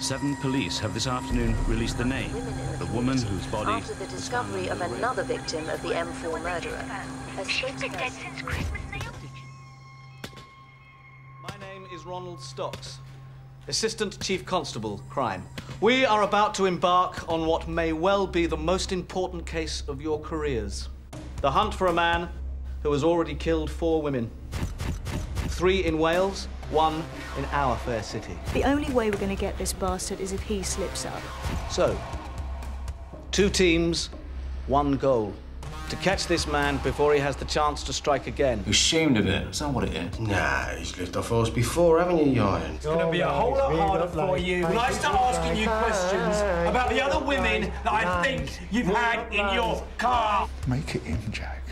Seven police have this afternoon released the name of the woman whose body After the discovery of another victim of the M4 murderer, has been dead since Christmas, Neil. My name is Ronald Stocks, Assistant Chief Constable, Crime. We are about to embark on what may well be the most important case of your careers. The hunt for a man who has already killed four women. Three in Wales, one in our fair city. The only way we're going to get this bastard is if he slips up. So, two teams, one goal. To catch this man before he has the chance to strike again. You're ashamed of it. That's not what it is. Nah, he's lived off horse before, haven't you, Iron? It's going to be a whole lot harder for you when I start asking you questions about the other women that I think you've had in your car. Make it in, Jack.